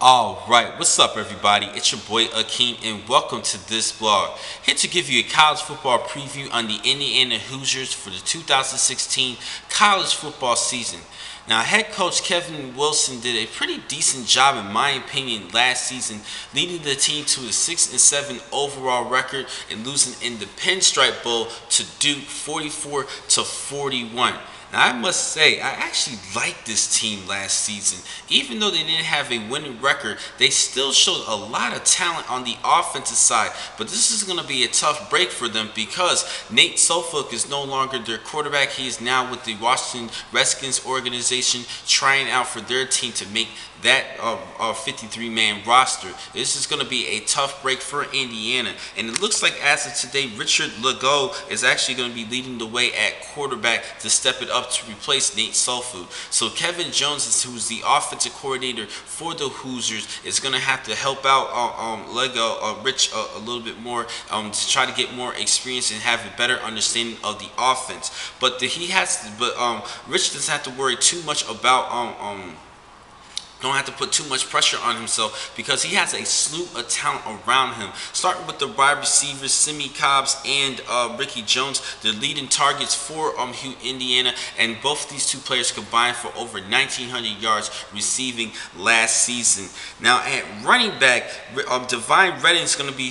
All right, what's up, everybody? It's your boy Akin, and welcome to this blog. Here to give you a college football preview on the Indiana Hoosiers for the 2016 college football season. Now, head coach Kevin Wilson did a pretty decent job, in my opinion, last season, leading the team to a six and seven overall record and losing in the Pinstripe Bowl to Duke, 44 to 41. Now, I must say, I actually liked this team last season. Even though they didn't have a winning record, they still showed a lot of talent on the offensive side. But this is going to be a tough break for them because Nate Sudfeld is no longer their quarterback. He is now with the Washington Redskins organization trying out for their team to make that uh, 53 man roster. This is going to be a tough break for Indiana. And it looks like as of today, Richard Lagow is actually going to be leading the way at quarterback to step it up to replace Nate Sudfeld. So Kevin Johns, who's the offensive coordinator for the Hoosiers, is going to have to help out uh, um, Lagow, uh, Rich uh, a little bit more um, to try to get more experience and have a better understanding of the offense. But the, he has, to, but um, Rich doesn't have to worry too much about um, um don't have to put too much pressure on himself because he has a slew of talent around him. Starting with the wide receivers, Simmie Cobbs and uh, Ricky Jones, the leading targets for um, Indiana, and both these two players combined for over 1,900 yards receiving last season. Now at running back, um, Devine Redding is going to be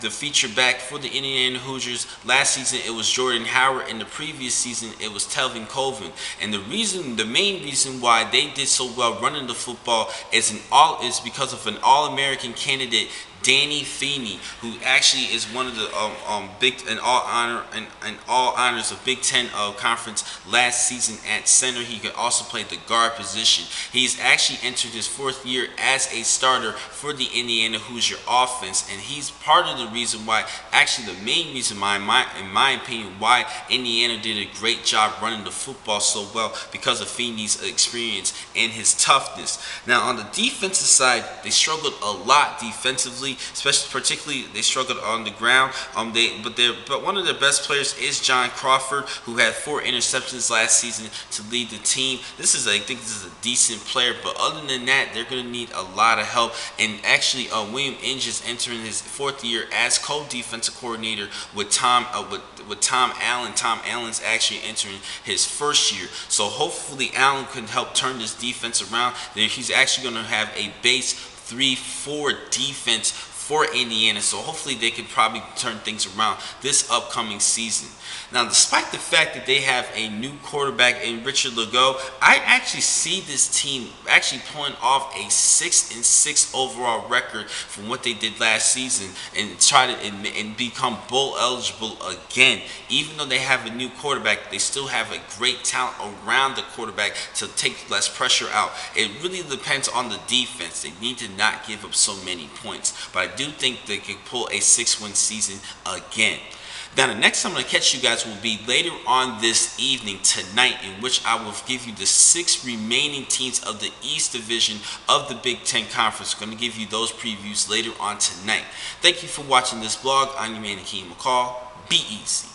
the feature back for the Indiana Hoosiers. Last season it was Jordan Howard, and the previous season it was Tevin Coleman. And the reason, the main reason why they did so well running the football football is an all is because of an all-American candidate Danny Feeney, who actually is one of the um, um, big and all honor and, and, all honors of Big Ten uh, conference last season at center. He could also play the guard position. He's actually entered his fourth year as a starter for the Indiana Hoosier offense, and he's part of the reason why, actually the main reason why, my, in my opinion, why Indiana did a great job running the football so well because of Feeney's experience and his toughness. Now on the defensive side, they struggled a lot defensively especially particularly they struggled on the ground. Um, they but they but one of their best players is John Crawford, who had four interceptions last season to lead the team. This is I think this is a decent player, but other than that, they're going to need a lot of help. And actually, uh, William Inge is entering his fourth year as co-defensive coordinator with Tom uh, with with Tom Allen. Tom Allen's actually entering his first year, so hopefully Allen can help turn this defense around. He's actually going to have a base 3-4 defense for Indiana. So hopefully they can probably turn things around this upcoming season. Now, despite the fact that they have a new quarterback in Richard Lagow, I actually see this team actually pulling off a six and six overall record from what they did last season and try to and, and become bowl eligible again. Even though they have a new quarterback, they still have a great talent around the quarterback to take less pressure out. It really depends on the defense. They need to not give up so many points. But I do think they can pull a six-win season again. Now, the next time I'm going to catch you guys will be later on this evening, tonight, in which I will give you the six remaining teams of the East Division of the Big Ten Conference. I'm going to give you those previews later on tonight. Thank you for watching this blog. I'm your man, Akin McCall. Be easy.